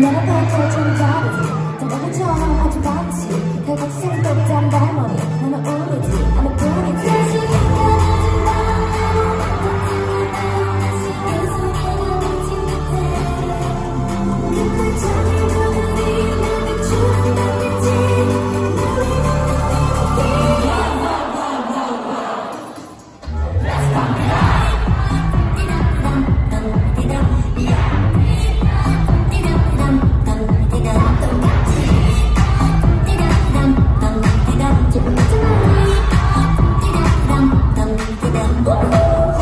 내가 더좀 다르지 내가 처음. 아주 많지 다 같이 생각한 발머리 너는 나는 뿐이지 Go.